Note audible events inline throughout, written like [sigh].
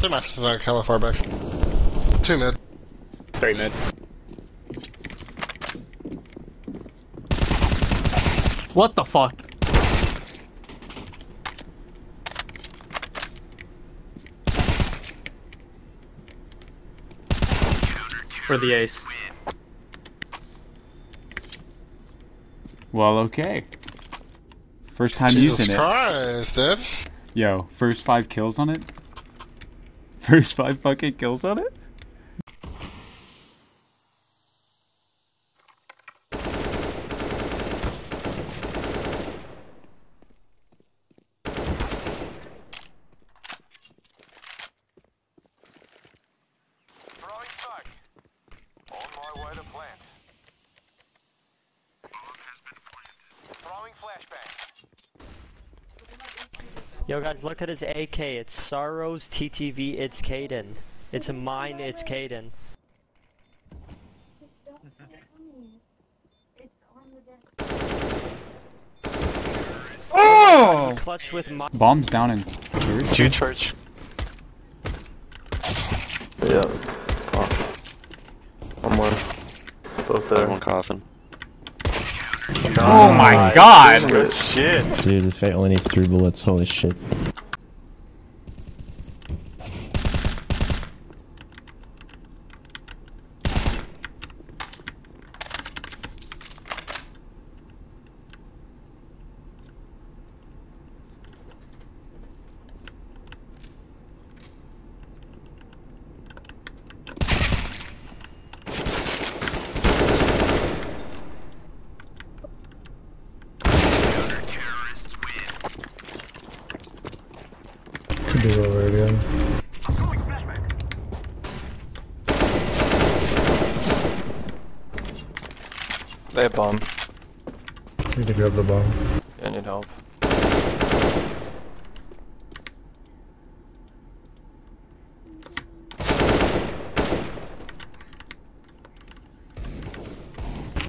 They're massive like hella far back. Two mid. Three mid. What the fuck? For the ace. Well, okay. First time Jesus using Christ, dude. it. Yo, first five kills on it? [laughs] First five fucking kills on it? Throwing. On my way to plant. Yo guys, look at his AK. It's Sorrows, TTV, it's Caden. It's a mine, it's Caden. Oh! Clutch with my- Bombs down in. Two church. Yeah. Oh. One more. Both there. One coffin. Oh my god! Good shit. Dude, this guy only needs three bullets. Holy shit. They have bomb. Need to grab the bomb. I need help.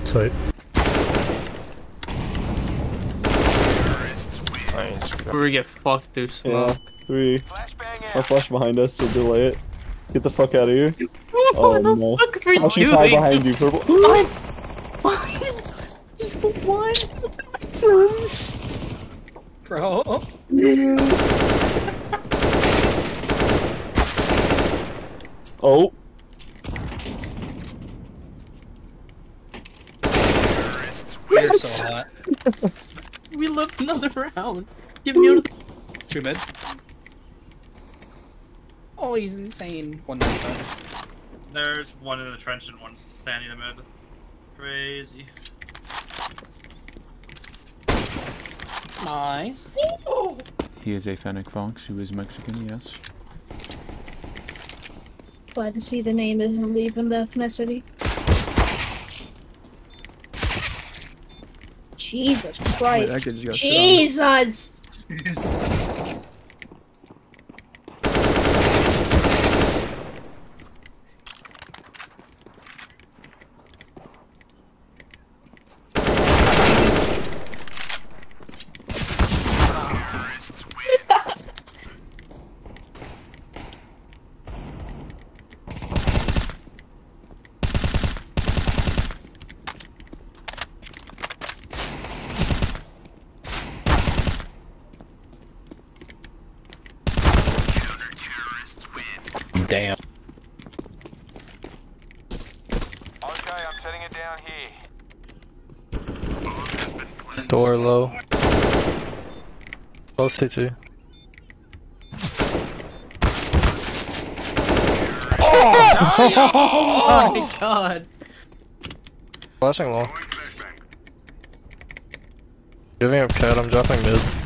Tight. Nice. We get fucked through Yeah, three. I'll flash behind us to delay it. Get the fuck out of here. [laughs] What Oh, the no. fuck are we Flashing doing? car behind you, purple. [gasps] [gasps] Just one. Bro. [laughs] Oh, We're so hot. [laughs] we lived another round. Give me another. Two mid. Oh, he's insane. One mid. There's one in the trench and one standing in the mid. Crazy. Nice. He is a Fennec Fox He who is Mexican, yes. Glad to see the name isn't leaving the ethnicity. Jesus Christ. that kid just got shit on. Jesus! [laughs] Damn. Okay, I'm setting it down here. Door low. Close CT. Oh! Oh! [laughs] oh my god. Flashing low. Giving up cat, I'm dropping mid.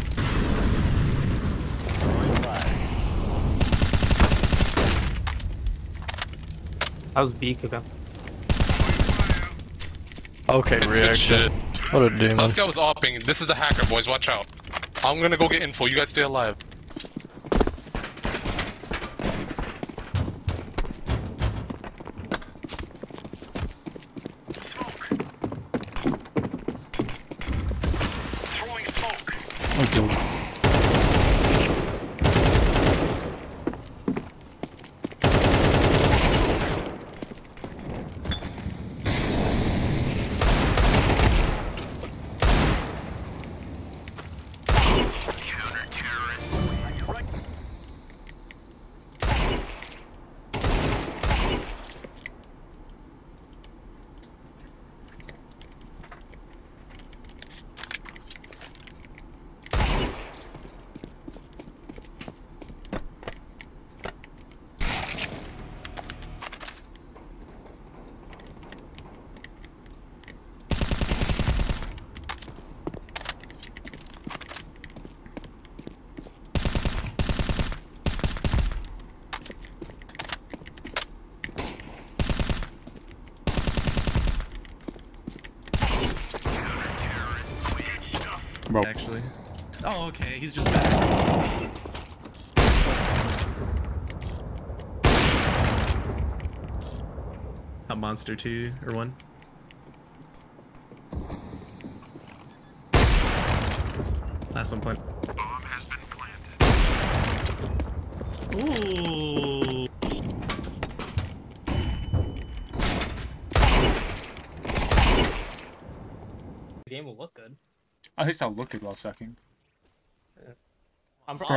That was B cooker. Okay, Good reaction. shit. What a demon. This guy was opping. This is the hacker, boys. Watch out. I'm gonna go get info. You guys stay alive. Bro. Actually. Oh, okay. He's just back. A monster two or one. Last one point. Ooh. The game will look good. At least I'll look good while sucking. I'm Bro.